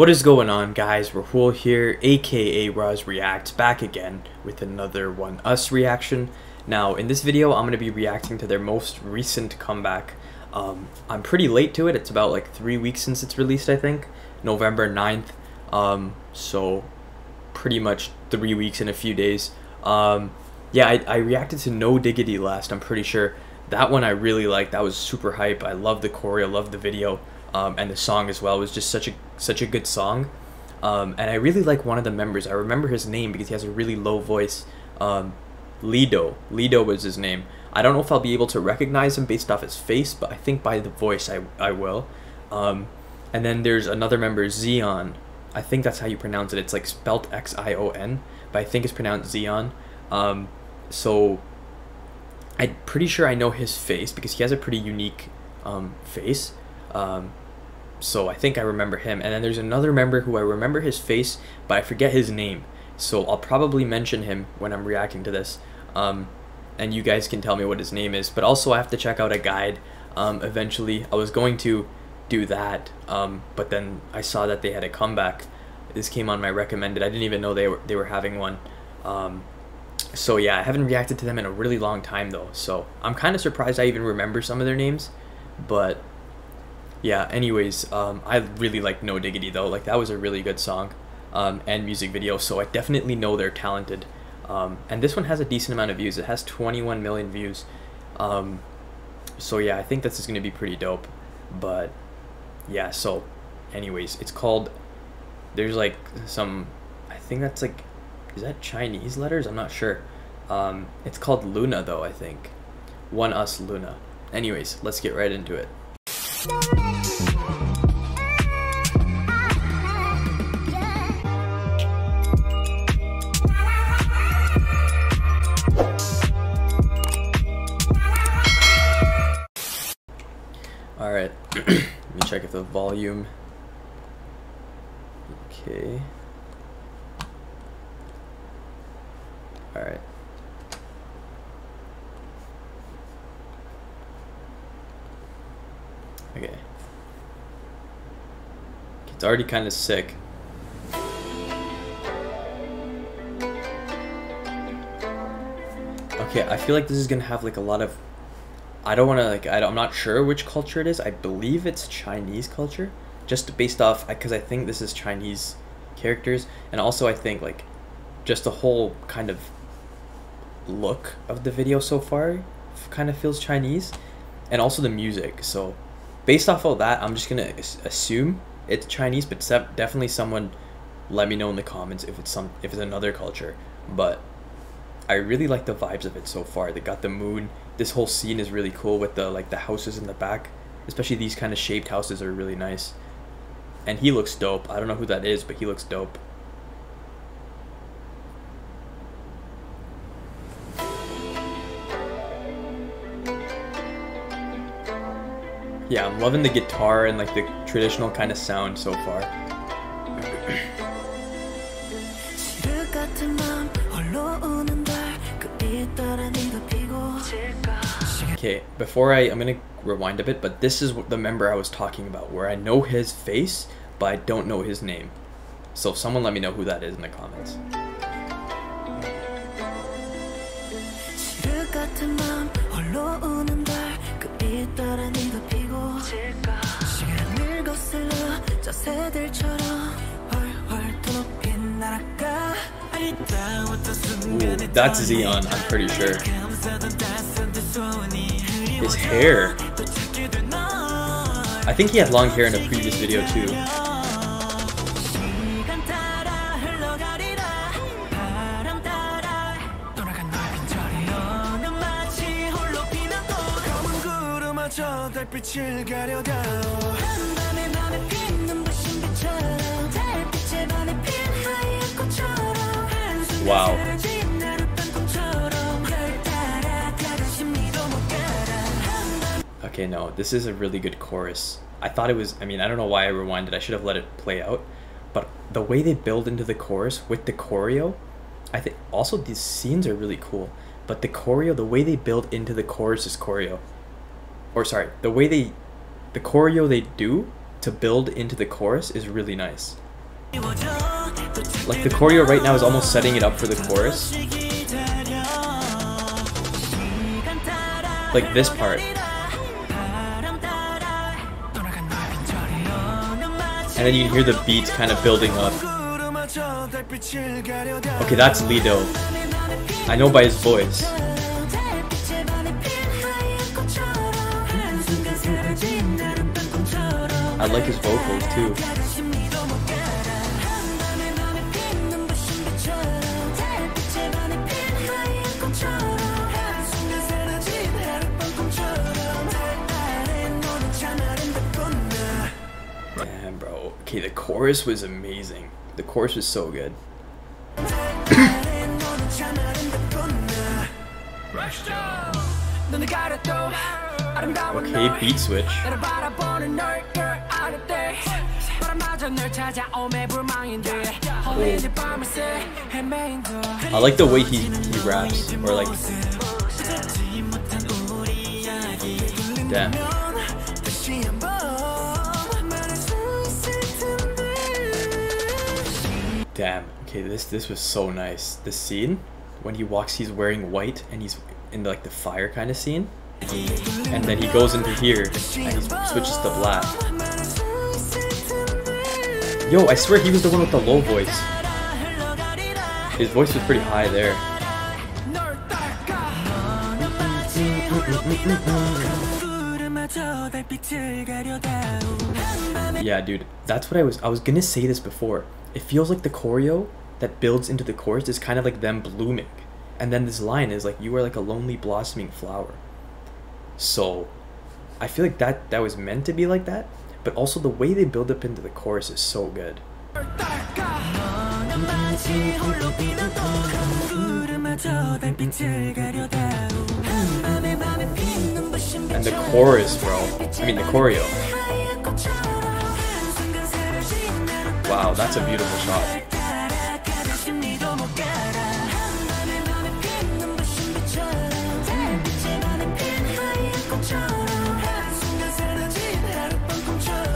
What is going on guys, Rahul here, aka RAZ Reacts, back again with another ONEUS reaction. Now in this video I'm going to be reacting to their most recent comeback. Um, I'm pretty late to it, it's about like 3 weeks since it's released I think, November 9th, um, so pretty much 3 weeks in a few days. Um, yeah, I, I reacted to No Diggity last, I'm pretty sure. That one I really liked, that was super hype, I love the choreo, love the video um, and the song as well was just such a such a good song. Um, and I really like one of the members. I remember his name because he has a really low voice. Um, Leedo. Leedo was his name. I don't know if I'll be able to recognize him based off his face, but I think by the voice I, I will. Um, and then there's another member, Xion. I think that's how you pronounce it. It's like spelt X I O N, but I think it's pronounced Xion. Um, so I'm pretty sure I know his face because he has a pretty unique um, face. Um, so I think I remember him. And then there's another member who I remember his face, but I forget his name. So I'll probably mention him when I'm reacting to this. Um, and you guys can tell me what his name is. But also I have to check out a guide um, eventually. I was going to do that, um, but then I saw that they had a comeback. This came on my recommended. I didn't even know they were they were having one. Um, so yeah, I haven't reacted to them in a really long time though. So I'm kind of surprised I even remember some of their names, but yeah anyways um, i really like no diggity though. Like that was a really good song um, and music video so i definitely know they're talented. Um, and this one has a decent amount of views. It has 21 million views. Um, so yeah i think this is going to be pretty dope. But yeah so anyways it's called there's like some i think that's like is that chinese letters? I'm not sure. Um, it's called luna though i think. ONEUS luna. Anyways let's get right into it the volume. Okay. Alright. Okay. It's already kind of sick. Okay, I feel like this is gonna have like a lot of. I don't want to like. I am not sure which culture it is. I believe it's Chinese culture, just based off because I think this is Chinese characters, and also I think like, just the whole kind of look of the video so far kind of feels Chinese, and also the music. So based off of that, I'm just gonna assume it's Chinese, but definitely someone let me know in the comments if it's some if it's another culture. But I really like the vibes of it so far. They got the moon. This whole scene is really cool with the like the houses in the back, especially these kind of shaped houses are really nice. And he looks dope. I don't know who that is, but he looks dope. Yeah, I'm loving the guitar and like the traditional kind of sound so far. Okay, before I, I'm gonna rewind a bit, but this is the member I was talking about, where I know his face, but I don't know his name. So someone let me know who that is in the comments. Ooh, that's Xion, I'm pretty sure. His hair. I think he had long hair in a previous video too. Wow. Okay, no, this is a really good chorus. I thought it was, I mean, I don't know why I rewinded. I should have let it play out. But the way they build into the chorus with the choreo, I think also these scenes are really cool. But the choreo, the way they build into the chorus is choreo. Or sorry, the way they, the choreo they do to build into the chorus is really nice. Like the choreo right now is almost setting it up for the chorus. Like this part. And then you hear the beats kind of building up. Okay, that's Leedo. I know by his voice. I like his vocals too. Okay, the chorus was amazing. The chorus was so good. Okay, beat switch. Oh. I like the way he, he raps, or like... Damn. Damn. Okay, this this was so nice. The scene when he walks, he's wearing white and he's in like the fire kind of scene, and then he goes into here and he switches to black. Yo, I swear he was the one with the low voice. His voice was pretty high there. Yeah, dude, that's what I was. I was gonna say this before. It feels like the choreo that builds into the chorus is kind of like them blooming, and then this line is like, "You are like a lonely blossoming flower." So, I feel like that that was meant to be like that, but also the way they build up into the chorus is so good. And the chorus, bro. I mean, the choreo. Wow, that's a beautiful shot.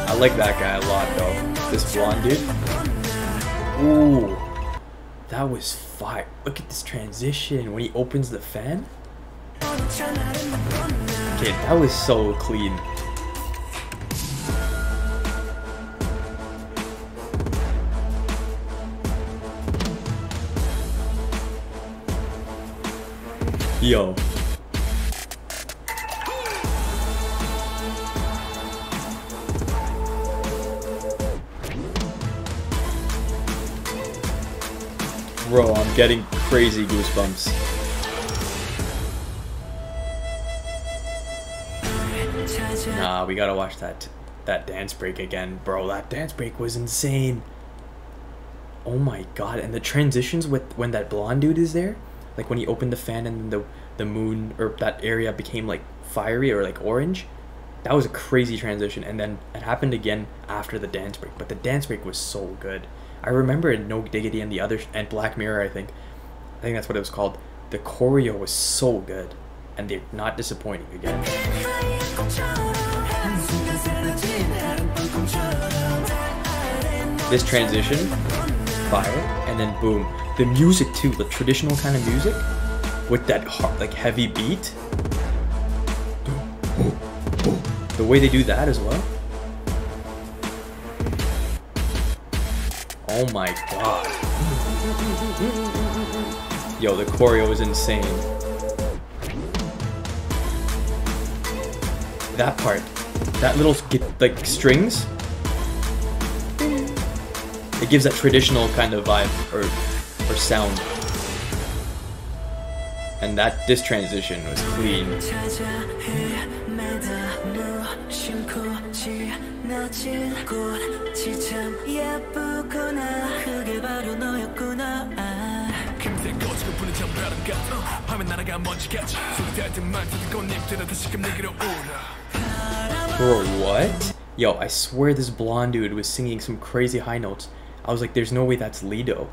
I like that guy a lot, though. This blonde dude. Ooh. That was fire. Look at this transition when he opens the fan. That was so clean. Yo. Bro, I'm getting crazy goosebumps. Nah, we gotta watch that that dance break again. Bro, that dance break was insane. Oh my god, and the transitions with when that blonde dude is there, like when he opened the fan and the the moon or that area became like fiery or like orange. That was a crazy transition, and then it happened again after the dance break. But the dance break was so good. I remember in No Diggity and the other and Black Mirror, I think, I think that's what it was called. The choreo was so good, and they're not disappointing again. This transition, fire, and then boom. The music too, the traditional kind of music, with that hard, like heavy beat. The way they do that as well. Oh my god. Yo, the choreo is insane. That part. That little like strings. It gives that traditional kind of vibe or or sound. And that this transition was clean. Bro, what? Yo, I swear this blonde dude was singing some crazy high notes. I was like, there's no way that's Leedo.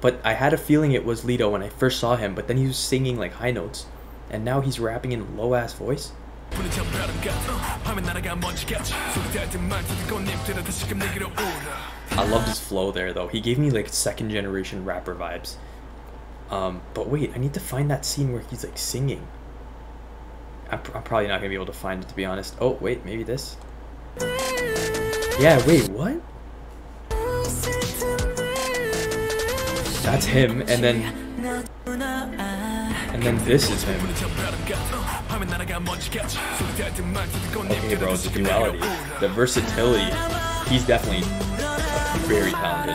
But I had a feeling it was Leedo when I first saw him, but then he was singing like high notes. And now he's rapping in low ass voice. I loved his flow there though. He gave me like second generation rapper vibes. Um, but wait, I need to find that scene where he's like singing. I'm, I'm probably not gonna be able to find it to be honest. Oh wait, maybe this. Yeah, wait, what? That's him, and then and then this is him. Okay, bro, the duality, the versatility. He's definitely very talented.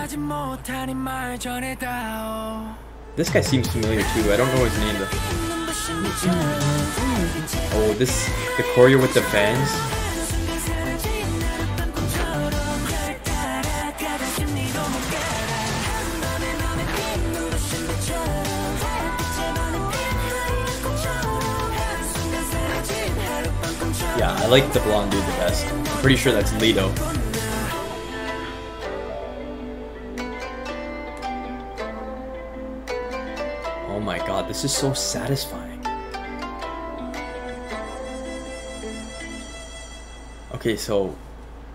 This guy seems familiar too. I don't know his name. though. Oh, this the choreo with the fans. Yeah, I like the blonde dude the best. I'm pretty sure that's Leedo. This is so satisfying. Okay, so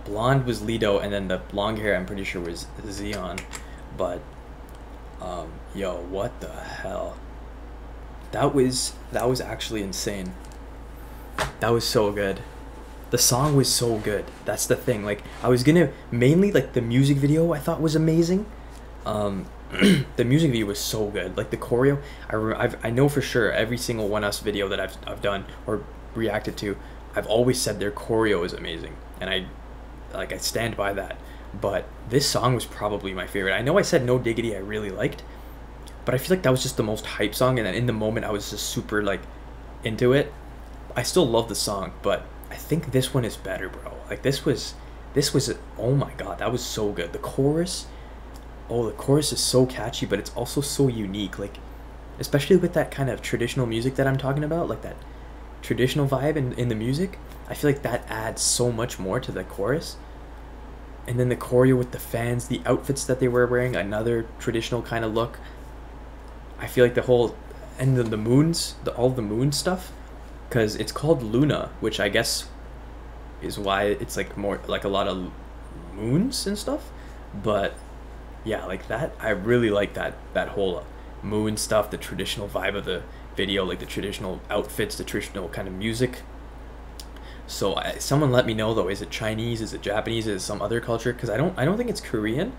blonde was Leedo, and then the long hair I'm pretty sure was Xion. But, um, yo, what the hell? That was that was actually insane. That was so good. The song was so good. That's the thing. Like I was gonna mainly like the music video I thought was amazing. Um, the music video was so good. Like the choreo, I re- I know for sure every single ONEUS video that I've I've done or reacted to, I've always said their choreo is amazing, and I like I stand by that. But this song was probably my favorite. I know I said No Diggity I really liked, but I feel like that was just the most hype song, and then in the moment I was just super like into it. I still love the song, but I think this one is better, bro. Like this was, this was, oh my god, that was so good. The chorus, oh, the chorus is so catchy, but it's also so unique. Like, especially with that kind of traditional music that I'm talking about, like that traditional vibe in, in the music. I feel like that adds so much more to the chorus. And then the choreo with the fans, the outfits that they were wearing, another traditional kind of look. I feel like the whole, and then the moons, the all the moon stuff because it's called Luna, which I guess is why it's like more like a lot of moons and stuff. But yeah, like that, I really like that that whole uh, moon stuff, the traditional vibe of the video, like the traditional outfits, the traditional kind of music. So I, someone let me know though, is it Chinese? Is it Japanese? Is it some other culture? Because I don't I don't think it's Korean,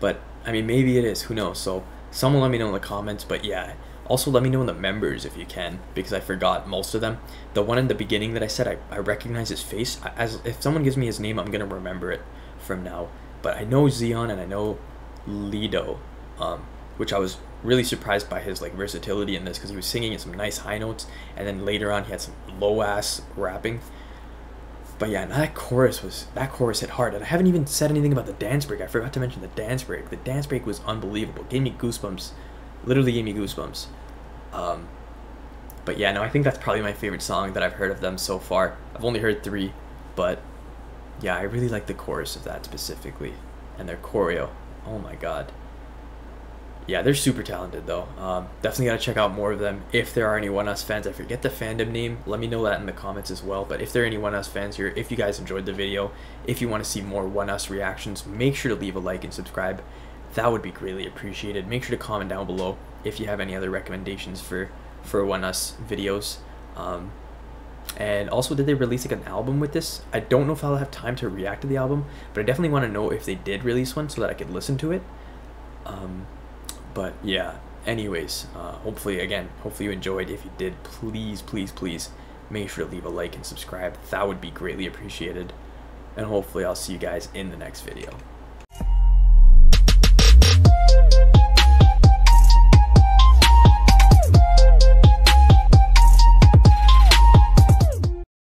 but I mean maybe it is. Who knows? So someone let me know in the comments. But yeah, also, let me know in the members if you can, because I forgot most of them. The one in the beginning that I said, I, I recognize his face. As If someone gives me his name, I'm going to remember it from now. But I know Xion and I know Leedo, um, which I was really surprised by his like versatility in this because he was singing in some nice high notes, and then later on he had some low ass rapping. But yeah, that chorus was that chorus hit hard, and I haven't even said anything about the dance break. I forgot to mention the dance break. The dance break was unbelievable. Gave me goosebumps literally gave me goosebumps. Um, but yeah, no, I think that's probably my favorite song that I've heard of them so far. I've only heard three, but yeah, I really like the chorus of that specifically, and their choreo. Oh my god. Yeah, they're super talented though. Um, definitely gotta check out more of them. If there are any ONEUS fans, I forget the fandom name. Let me know that in the comments as well. But if there are any ONEUS fans here, if you guys enjoyed the video, if you want to see more ONEUS reactions, make sure to leave a like and subscribe that would be greatly appreciated. Make sure to comment down below if you have any other recommendations for for ONEUS videos. Um, and also, did they release like an album with this? I don't know if I'll have time to react to the album, but I definitely want to know if they did release one so that I could listen to it. Um, but yeah, anyways, uh, hopefully, again, hopefully you enjoyed. If you did, please, please, please make sure to leave a like and subscribe. That would be greatly appreciated. And hopefully, I'll see you guys in the next video.